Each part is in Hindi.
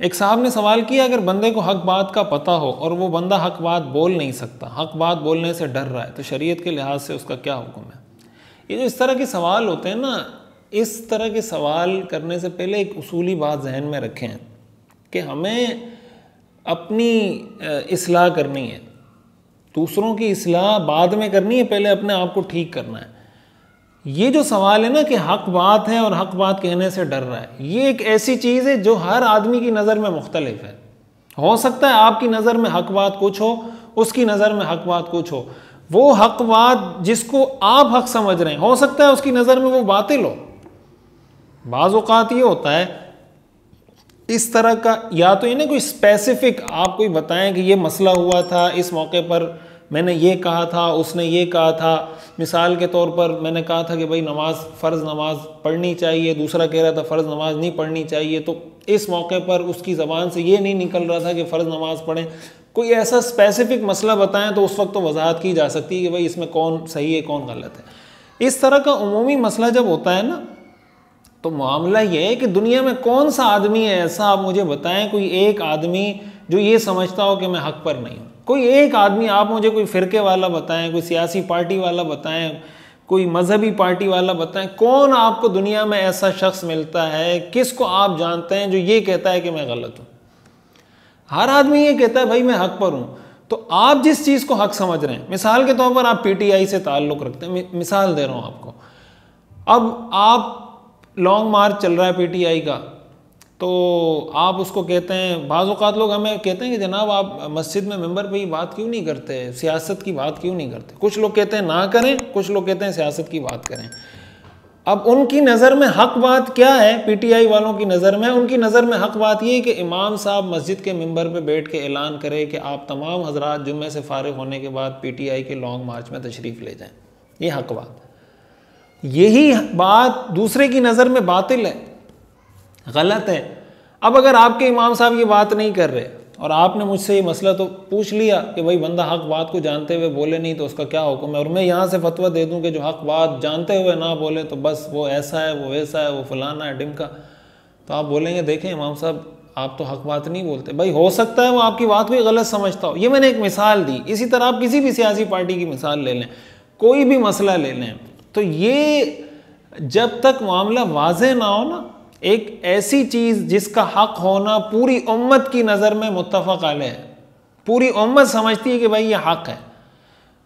एक साहब ने सवाल किया, अगर बंदे को हक बात का पता हो और वो बंदा हक बात बोल नहीं सकता, हक बात बोलने से डर रहा है तो शरीयत के लिहाज से उसका क्या हुक्म है? ये जो इस तरह के सवाल होते हैं ना, इस तरह के सवाल करने से पहले एक उसूली बात जहन में रखें कि हमें अपनी इसलाह करनी है। दूसरों की इसलाह बाद में करनी है, पहले अपने आप को ठीक करना है। ये जो सवाल है ना कि हक बात है और हक बात कहने से डर रहा है, ये एक ऐसी चीज़ है जो हर आदमी की नज़र में मुख्तलिफ़ है। हो सकता है आपकी नज़र में हक बात कुछ हो, उसकी नज़र में हक बात कुछ हो। वो हक बात जिसको आप हक समझ रहे हैं, हो सकता है उसकी नज़र में वो बातिल हो। बाज़ात ये होता है, इस तरह का या तो ये ना कोई स्पेसिफिक आप कोई बताएँ कि ये मसला हुआ था, इस मौके पर मैंने ये कहा था, उसने ये कहा था। मिसाल के तौर पर मैंने कहा था कि भाई नमाज़, फ़र्ज़ नमाज़ पढ़नी चाहिए, दूसरा कह रहा था फ़र्ज़ नमाज़ नहीं पढ़नी चाहिए। तो इस मौके पर उसकी ज़बान से ये नहीं निकल रहा था कि फ़र्ज़ नमाज़ पढ़ें। कोई ऐसा स्पेसिफिक मसला बताएँ तो उस वक्त तो वजाहत की जा सकती है कि भाई इसमें कौन सही है, कौन गलत है। इस तरह का अमूमी मसला जब होता है ना तो मामला ये है कि दुनिया में कौन सा आदमी है ऐसा आप मुझे बताएँ, कोई एक आदमी जो ये समझता हो कि मैं हक पर नहीं हूँ। कोई एक आदमी, आप मुझे कोई फ़िरके वाला बताएँ, कोई सियासी पार्टी वाला बताएँ, कोई मजहबी पार्टी वाला बताएँ, कौन आपको दुनिया में ऐसा शख्स मिलता है, किसको आप जानते हैं जो ये कहता है कि मैं गलत हूँ? हर आदमी ये कहता है, भाई, मैं हक पर हूँ। तो आप जिस चीज़ को हक समझ रहे हैं, मिसाल के तौर पर आप पीटीआई से ताल्लुक़ रखते हैं मिसाल दे रहा हूँ आपको। अब आप लॉन्ग मार्च चल रहा है पीटीआई का तो आप उसको कहते हैं बाज़ात लोग हमें कहते हैं कि जनाब आप मस्जिद में मेंबर पे ही बात क्यों नहीं करते? सियासत की बात क्यों नहीं करते? कुछ लोग कहते हैं ना करें, कुछ लोग कहते हैं सियासत की बात करें। अब उनकी नज़र में हक बात क्या है? पीटीआई वालों की नज़र में उनकी नज़र में हक बात ये है कि इमाम साहब मस्जिद के मेंबर पे बैठ के ऐलान करें कि आप तमाम हजरात जुम्मे से फारग होने के बाद पीटीआई के लॉन्ग मार्च में तशरीफ़ ले जाएँ। ये हक बात। यही बात दूसरे की नज़र में बातिल है। गलत है। अब अगर आपके इमाम साहब ये बात नहीं कर रहे और आपने मुझसे ये मसला तो पूछ लिया कि भाई बंदा हक बात को जानते हुए बोले नहीं तो उसका क्या हुक्म है? और मैं यहाँ से फतवा दे दूँ कि जो हक बात जानते हुए ना बोले तो बस वो ऐसा है, वो वैसा है, वो फलाना है डिमका तो आप बोलेंगे, देखें इमाम साहब, आप तो हक बात नहीं बोलते। भाई हो सकता है वो आपकी बात को गलत समझता हो। ये मैंने एक मिसाल दी। इसी तरह आप किसी भी सियासी पार्टी की मिसाल ले लें, कोई भी मसला ले लें। तो ये जब तक मामला वाज ना हो ना एक ऐसी चीज़ जिसका हक होना पूरी उम्मत की नज़र में मुतफ़ है। पूरी उम्मत समझती है कि भाई ये हक है।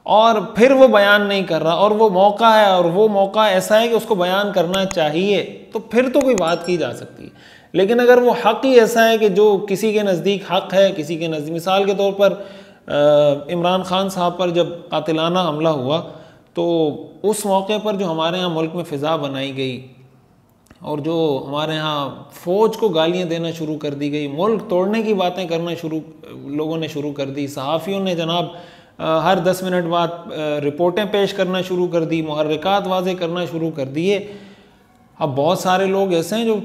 और फिर वो बयान नहीं कर रहा, और वो मौका है, और वो मौका ऐसा है कि उसको बयान करना चाहिए तो फिर तो कोई बात की जा सकती है। लेकिन अगर वो हक ही ऐसा है कि जो किसी के नज़दीक हक है, किसी के नज़दीक, मिसाल के तौर पर इमरान खान साहब पर जब कातिलाना हमला हुआ तो उस मौके पर जो हमारे यहाँ मुल्क में फ़िज़ा बनाई गई और जो हमारे यहाँ फ़ौज को गालियाँ देना शुरू कर दी गई, मुल्क तोड़ने की बातें करना शुरू, लोगों ने शुरू कर दी, सहाफ़ियों ने जनाब हर दस मिनट बाद रिपोर्टें पेश करना शुरू कर दी महरिकात वाजे करना शुरू कर दिए। अब बहुत सारे लोग ऐसे हैं जो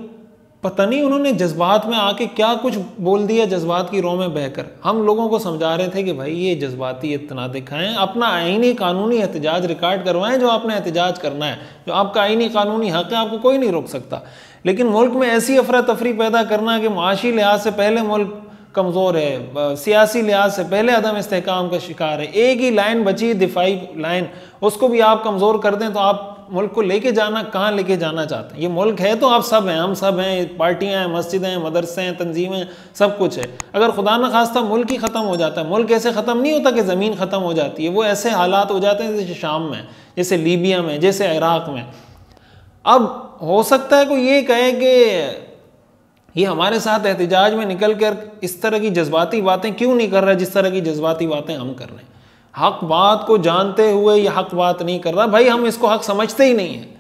पता नहीं उन्होंने जज्बात में आके क्या कुछ बोल दिया जज्बात की रो में बहकर। हम लोगों को समझा रहे थे कि भाई ये जज्बाती इतना दिखाएँ, अपना आइनी कानूनी एहतजाज रिकॉर्ड करवाएँ जो आपने एहतजाज करना है, जो आपका आइनी कानूनी हक है, आपको कोई नहीं रोक सकता। लेकिन मुल्क में ऐसी अफरा तफरी पैदा करना कि माशी लिहाज से पहले मुल्क कमज़ोर है सियासी लिहाज से पहले अदम इसकाम का शिकार है। एक ही लाइन बची, दिफाई लाइन, उसको भी आप कमज़ोर कर दें तो आप मुल्क को लेके जाना, कहाँ लेके जाना चाहते हैं? ये मुल्क है तो आप सब हैं, हम सब हैं, पार्टियाँ हैं, मस्जिदें हैं, मदरसे हैं, तंजीमें सब कुछ है। अगर खुदा न खास्ता मुल्क ही ख़त्म हो जाता है, मुल्क ऐसे ख़त्म नहीं होता कि ज़मीन ख़त्म हो जाती है। वो ऐसे हालात हो जाते हैं जैसे शाम में, जैसे लीबिया में, जैसे इराक़ में। अब हो सकता है कोई ये कहे कि ये हमारे साथ एहतजाज में निकल कर इस तरह की जज्बाती बातें क्यों नहीं कर रहा जिस तरह की जज्बाती बातें हम कर रहे हैं? हक बात को जानते हुए ये हक बात नहीं कर रहा। भाई, हम इसको हक समझते ही नहीं हैं।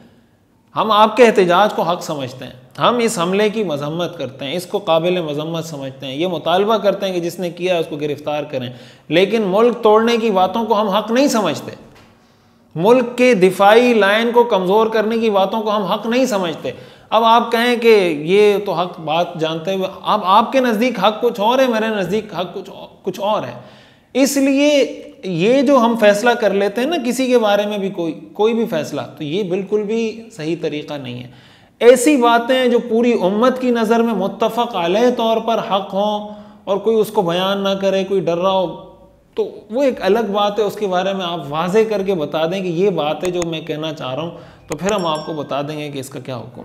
हम आपके एहतजाज को हक समझते हैं। हम इस हमले की मजम्मत करते हैं, इसको काबिल मजम्मत समझते हैं। ये मुतालबा करते हैं कि जिसने किया उसको गिरफ़्तार करें। लेकिन मुल्क तोड़ने की बातों को हम हक नहीं समझते। मुल्क के दिफाई लाइन को कमज़ोर करने की बातों को हम हक नहीं समझते। अब आप कहें कि ये तो हक बात जानते हुए, अब आपके नज़दीक हक कुछ और है, मेरे नज़दीक हक कुछ कुछ और है। इसलिए ये जो हम फैसला कर लेते हैं ना, किसी के बारे में भी कोई कोई भी फैसला तो ये बिल्कुल भी सही तरीक़ा नहीं है। ऐसी बातें जो पूरी उम्मत की नज़र में मुतफ़ आलह तौर पर हक हों और कोई उसको बयान ना करे, कोई डर रहा हो तो वो एक अलग बात है, उसके बारे में आप वाजे करके बता दें कि ये बात है जो मैं कहना चाह रहा हूँ तो फिर हम आपको बता देंगे कि इसका क्या हुक्म है।